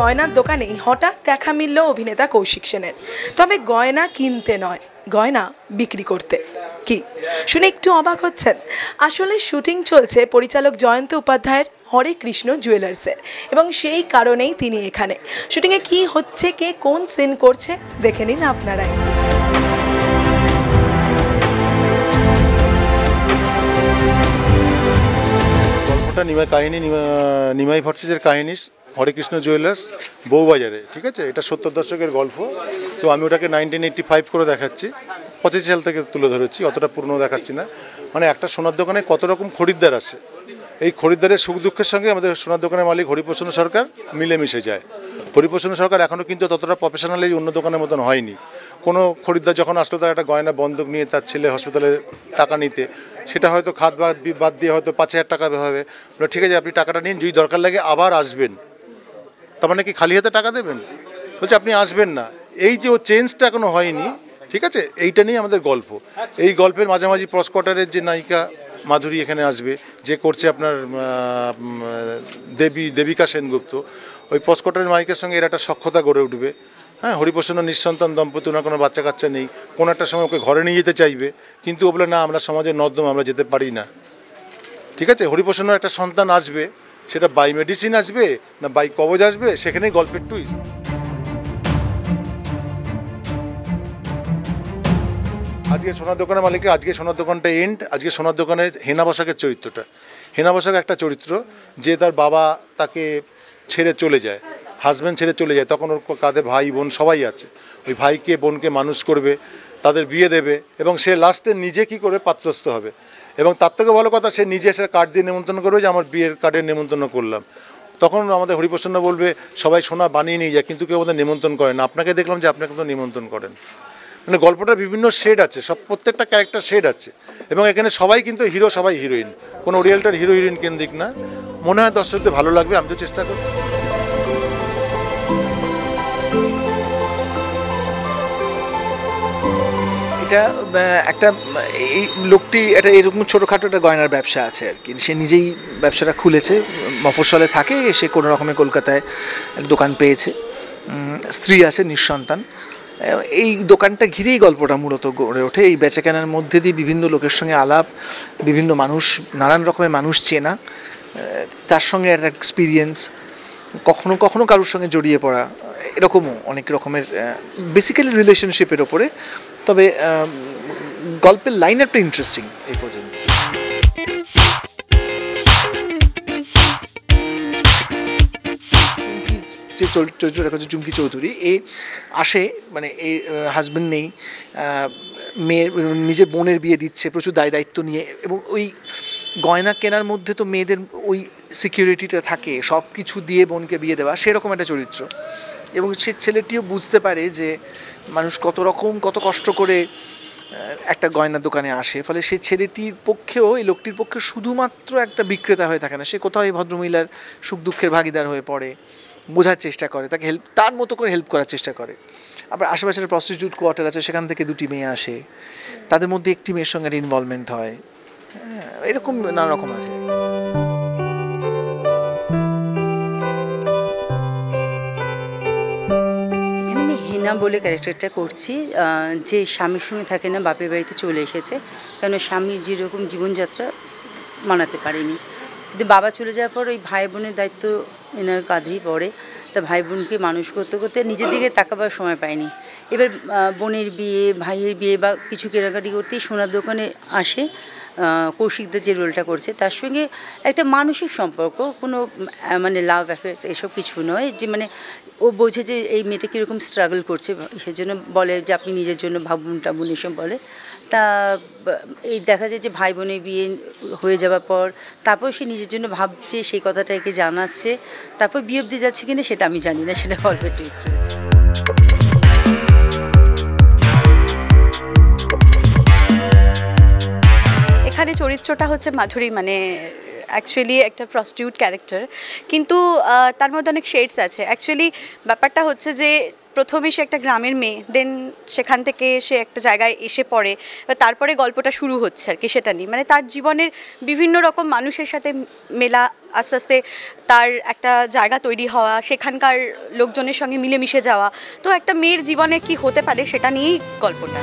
গয়নার দোকানেই হঠাৎ দেখা মিলল অভিনেতা কৌশিক সেনের। তবে গয়না কিনতে নয়, গয়না বিক্রি করতে। কি? শুনে একটু অবাক হচ্ছেন। আসলে শুটিং চলছে পরিচালক জয়ন্ত উপাধ্যায়ের হরে কৃষ্ণ জুয়েলার্সের এবং সেই কারণেই তিনি এখানে। শুটিংয়ে কি হচ্ছে, কে কোন সিন করছে, দেখে নিন আপনারাই। গল্পটা নিমাই কাহিনী, নিমা- নিমাই ভট্টাচার্যের কাহিনী। হরেকৃষ্ণ জুয়েলার্স বউবাজারে, ঠিক আছে? এটা সত্তর দশকের গল্প। তো আমি ওটাকে নাইনটিন এইট্টি ফাইভ করে দেখাচ্ছি। পঁচিশ সাল থেকে তুলে ধরেছি, অতটা পুরনো দেখাচ্ছি না। মানে একটা সোনার দোকানে কত রকম খরিদ্দার আসে। এই খরিদ্দারের সুখ দুঃখের সঙ্গে আমাদের সোনার দোকানের মালিক হরিপ্রসন্ন সরকার মিলেমিশে যায়। হরিপ্রসন্ন সরকার এখনও কিন্তু ততটা প্রফেশনালি অন্য দোকানের মতন হয়নি। কোনো খরিদ্দার যখন আসলো, তার একটা গয়না বন্ধক নিয়ে তার ছেলে হসপিটালে টাকা নিতে। সেটা হয়তো খাত বাদ দিয়ে হয়তো পাঁচ হাজার টাকা হবে। ঠিক আছে, আপনি টাকাটা নিন, যদি দরকার লাগে আবার আসবেন। তার মানে কি খালি হাতে টাকা দেবেন? বলছে, আপনি আসবেন না। এই যে ও চেঞ্জটা এখনও হয়নি, ঠিক আছে? এইটা নিয়ে আমাদের গল্প। এই গল্পের মাঝামাঝি প্রসকটারের যে নায়িকা মাধুরী এখানে আসবে, যে করছে আপনার দেবী, দেবিকা সেনগুপ্ত, ওই প্রসকটারের নায়িকার সঙ্গে এর একটা সক্ষতা গড়ে উঠবে। হ্যাঁ হরিপ্রসন্ন নিঃসন্তান দম্পতি, ওনার কোনো বাচ্চা কাচ্চা নেই। কোনো একটা সময় ওকে ঘরে নিয়ে যেতে চাইবে। কিন্তু ও বলে, না, আমরা সমাজের নর্দম, আমরা যেতে পারি না। ঠিক আছে? হরিপ্রসন্ন একটা সন্তান আসবে সেটা বাই মেডিসিন আসবে না বাই কবজ আসবে, সেখানেই গল্পের টুইস্ট আজকে সোনার দোকানের মালিকে, আজকে সোনার দোকানটা এন্ড আজকে সোনার দোকানে হেনা বসাকের চরিত্রটা। হেনা বসাক একটা চরিত্র, যে তার বাবা তাকে ছেড়ে চলে যায় হাজব্যান্ড ছেড়ে চলে যায়, তখন ওর কাঁধে ভাই বোন সবাই আছে। ওই ভাইকে, বোনকে মানুষ করবে তাদের বিয়ে দেবে এবং সে লাস্টে নিজে কি করে পাত্রস্থ হবে। এবং তার থেকে ভালো কথা, সে নিজে এসে কার্ড দিয়ে নেমন্তন্ন করবে যে, আমার বিয়ের কার্ডের নেমন্তন্ন করলাম। তখন আমাদের হরিপ্রসন্ন বলবে, সবাই সোনা বানিয়ে নিয়ে যায় কিন্তু কেউ আমাদের নিমন্ত্রণ করে না। আপনাকে দেখলাম যে, আপনাকে তো নিমন্ত্রণ করেন। মানে গল্পটার বিভিন্ন শেড আছে, সব প্রত্যেকটা ক্যারেক্টার শেড আছে। এবং এখানে সবাই কিন্তু হিরো সবাই হিরোইন কোনো রিয়েলটার হিরো হিরোইন কেন্দ্রিক না। মনে হয় দর্শকদের ভালো লাগবে আমি তো চেষ্টা করছি। এটা একটা, এই লোকটি একটা এরকম ছোটোখাটো একটা গয়নার ব্যবসা আছে আর কি। সে নিজেই ব্যবসাটা খুলেছে, মফস্বলে থাকে, সে কোনো রকমে কলকাতায় দোকান পেয়েছে। স্ত্রী আছে, নিঃসন্তান। এই দোকানটা ঘিরেই গল্পটা মূলত গড়ে ওঠে। এই বেচাকেনার মধ্যে দিয়ে বিভিন্ন লোকের সঙ্গে আলাপ, বিভিন্ন মানুষ, নানান রকমের মানুষ চেনা তার সঙ্গে একটা এক্সপিরিয়েন্স কখনো কখনো কারোর সঙ্গে জড়িয়ে পড়া, এরকমও অনেক রকমের বেসিক্যালি রিলেশনশিপের ওপরে তবে গল্পের লাইনারটা ইন্টারেস্টিং এই পর্যন্ত। যে চরিত্রটা করছে চুমকি চৌধুরী, এ আসে মানে এই হাজব্যান্ড নেই মেয়ের, নিজের বোনের বিয়ে দিচ্ছে, প্রচুর দায় দায়িত্ব নিয়ে, এবং ওই গয়না কেনার মধ্যে তো মেয়েদের ওই সিকিউরিটিটা থাকে সব কিছু দিয়ে বোনকে বিয়ে দেওয়া, সেরকম একটা চরিত্র। এবং সে ছেলেটিও বুঝতে পারে যে মানুষ কত রকম কত কষ্ট করে একটা গয়নার দোকানে আসে। ফলে সে ছেলেটির পক্ষেও এই লোকটির পক্ষে শুধুমাত্র একটা বিক্রেতা হয়ে থাকে না। সে কোথাও এই ভদ্রমহিলার সুখ দুঃখের ভাগিদার হয়ে পড়ে বোঝার চেষ্টা করে তাকে হেল্প তার মতো করে হেল্প করার চেষ্টা করে। আবার আশেপাশের প্রস্টিটিউট কোয়ার্টার আছে সেখান থেকে দুটি মেয়ে আসে। তাদের মধ্যে একটি মেয়ের সঙ্গে ইনভলভমেন্ট হয়। হ্যাঁ, এরকম নানা রকম আছে। হেনা বলে ক্যারেক্টারটা করছি যে স্বামীর সঙ্গে থাকে না, বাপের বাড়িতে চলে এসেছে। কেন স্বামীর যেরকম জীবনযাত্রা মানাতে পারেনি। কিন্তু বাবা চলে যাওয়ার পর ওই ভাই বোনের দায়িত্ব এনার কাঁধেই পড়ে। তা ভাই বোনকে মানুষ করতে করতে নিজের দিকে তাকাবার সময় পায়নি। এবার বোনের বিয়ে, ভাইয়ের বিয়ে বা কিছু কেনাকাটি করতেই সোনার দোকানে আসে। কৌশিকদের যে রোলটা করছে, তার সঙ্গে একটা মানসিক সম্পর্ক, কোনো মানে লাভ অ্যাফেয়ার্স এসব কিছু নয়, যে মানে ও বোঝে যে এই মেয়েটা কীরকম স্ট্রাগল করছে, সেজন্য বলে যে আপনি নিজের জন্য ভাবুন টাবুন এসব বলে। তা, এই দেখা যায় যে ভাই বোনের বিয়ে হয়ে যাওয়ার পর, তারপর সে নিজের জন্য ভাবছে, সেই কথাটা একে জানাচ্ছে, তারপর বিয়ে অব্দি যাচ্ছে কিনা সেটা আমি জানি না, সেটা গল্পের টুইস্ট রয়েছে এখানে চরিত্রটা হচ্ছে মাধুরী মানে অ্যাকচুয়ালি একটা প্রস্টিউট ক্যারেক্টার কিন্তু তার মধ্যে অনেক শেডস আছে। অ্যাকচুয়ালি ব্যাপারটা হচ্ছে যে, প্রথমে সে একটা গ্রামের মেয়ে দেন সেখান থেকে সে একটা জায়গায় এসে পড়ে তারপরে গল্পটা শুরু হচ্ছে আর কি সেটা নিয়ে। মানে তার জীবনের বিভিন্ন রকম মানুষের সাথে মেলা, আস্তে আস্তে তার একটা জায়গা তৈরি হওয়া, সেখানকার লোকজনের সঙ্গে মিলেমিশে যাওয়া। তো একটা মেয়ের জীবনে কি হতে পারে সেটা নিয়েই গল্পটা।